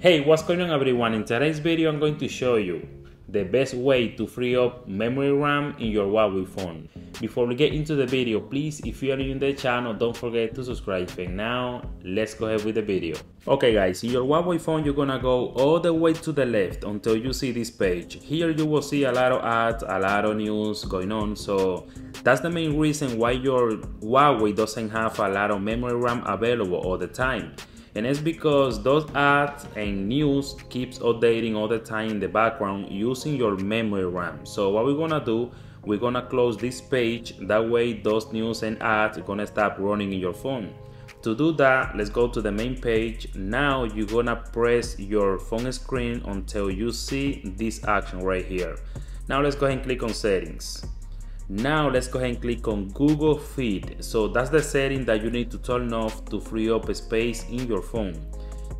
Hey, what's going on everyone? In today's video I'm going to show you the best way to free up memory RAM in your Huawei phone. Before we get into the video, please if you are new in the channel, don't forget to subscribe. And now, let's go ahead with the video. Okay guys, in your Huawei phone you're gonna go all the way to the left until you see this page. Here you will see a lot of ads, a lot of news going on, so that's the main reason why your Huawei doesn't have a lot of memory RAM available all the time and it's because those ads and news keeps updating all the time in the background using your memory RAM. So what we're gonna do, we're gonna close this page, that way those news and ads are gonna stop running in your phone. To do that, let's go to the main page. Now you're gonna press your phone screen until you see this action right here. Now let's go ahead and click on settings. Now let's go ahead and click on Google Feed. So that's the setting that you need to turn off to free up space in your phone.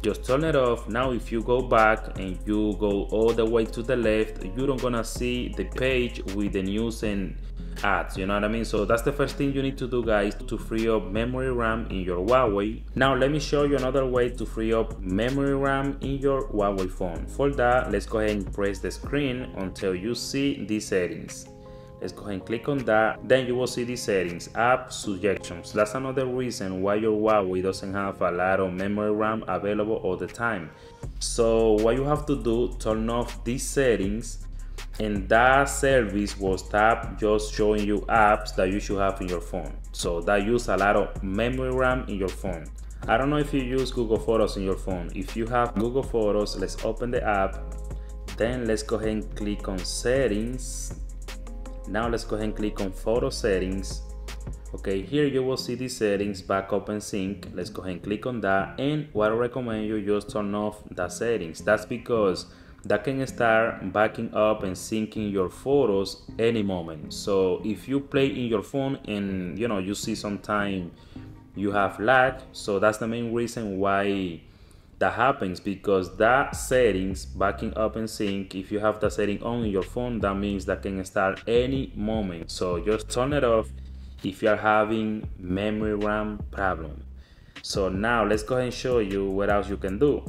Just turn it off. Now if you go back and you go all the way to the left, you're not gonna see the page with the news and ads, you know what I mean? So that's the first thing you need to do guys to free up memory RAM in your Huawei. Now let me show you another way to free up memory RAM in your Huawei phone. For that, let's go ahead and press the screen until you see these settings. Let's go ahead and click on that. Then you will see the settings, app suggestions. That's another reason why your Huawei doesn't have a lot of memory RAM available all the time. So what you have to do, turn off these settings and that service will stop just showing you apps that you should have in your phone. So that use a lot of memory RAM in your phone. I don't know if you use Google Photos in your phone. If you have Google Photos, let's open the app. Then let's go ahead and click on settings now let's go ahead and click on photo settings. Okay here you will see the settings backup and sync. Let's go ahead and click on that. And what i recommend you just turn off the settings. That's because that can start backing up and syncing your photos any moment. So if you play in your phone and you know you see sometime you have lag so that's the main reason why that happens because that settings backing up and sync if you have the setting on your phone that means that can start any moment. So just turn it off if you are having memory RAM problem. So now let's go ahead and show you what else you can do.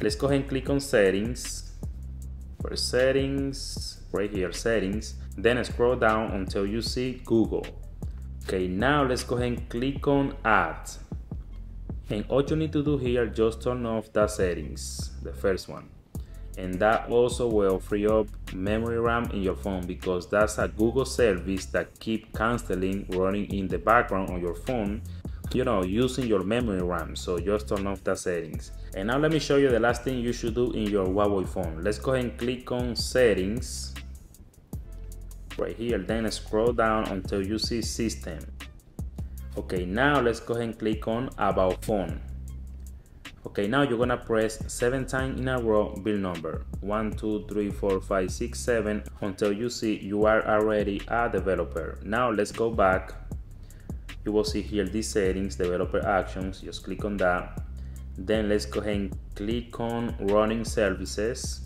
Let's go ahead and click on settings. For settings right here settings. Then scroll down until you see Google. Okay now let's go ahead and click on ads and all you need to do here just turn off the settings the first one. And that also will free up memory RAM in your phone because that's a Google service that keep constantly running in the background on your phone you know using your memory RAM. So just turn off the settings. And now let me show you the last thing you should do in your Huawei phone. Let's go ahead and click on settings. Right here then scroll down until you see system okay now let's go ahead and click on about phone. Okay now you're gonna press seven times in a row build number. One two three four five six seven until you see you are already a developer. Now let's go back. You will see here these settings developer actions. Just click on that. Then let's go ahead and click on running services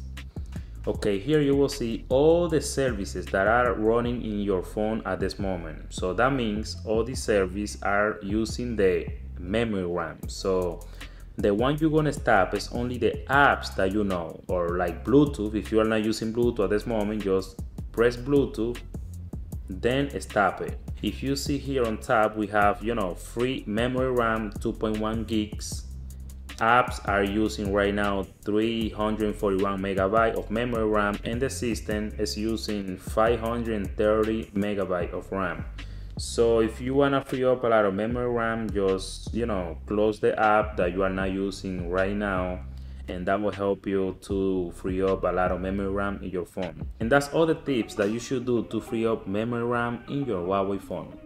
okay here you will see all the services that are running in your phone at this moment. So that means all the services are using the memory RAM. So the one you're gonna stop is only the apps that you know or like Bluetooth. If you are not using Bluetooth at this moment just press Bluetooth then stop it. If you see here on top we have you know free memory RAM 2.1 gigs apps are using right now 341 megabyte of memory RAM and the system is using 530 megabyte of RAM. So if you wanna free up a lot of memory RAM, just you know close the app that you are not using right now and that will help you to free up a lot of memory RAM in your phone. And that's all the tips that you should do to free up memory RAM in your Huawei phone.